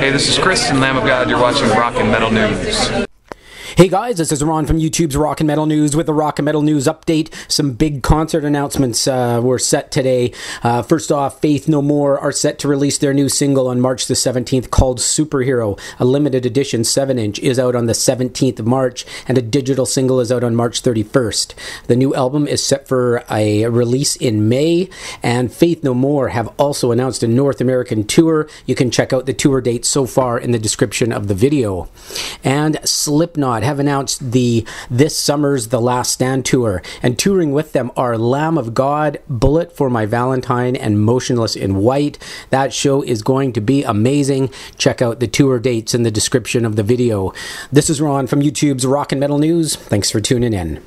Hey, this is Chris and Lamb of God. You're watching Rock and Metal News. Hey guys, this is Ron from YouTube's Rock and Metal News with the Rock and Metal News update. Some big concert announcements uh, were set today. Uh, first off, Faith No More are set to release their new single on March the 17th called Superhero. A limited edition 7 inch is out on the 17th of March, and a digital single is out on March 31st. The new album is set for a release in May, and Faith No More have also announced a North American tour. You can check out the tour dates so far in the description of the video. And Slipknot have announced the this summer's The Last Stand tour, and touring with them are Lamb of God, Bullet for My Valentine, and Motionless in White. That show is going to be amazing. Check out the tour dates in the description of the video. This is Ron from YouTube's Rock and Metal News. Thanks for tuning in.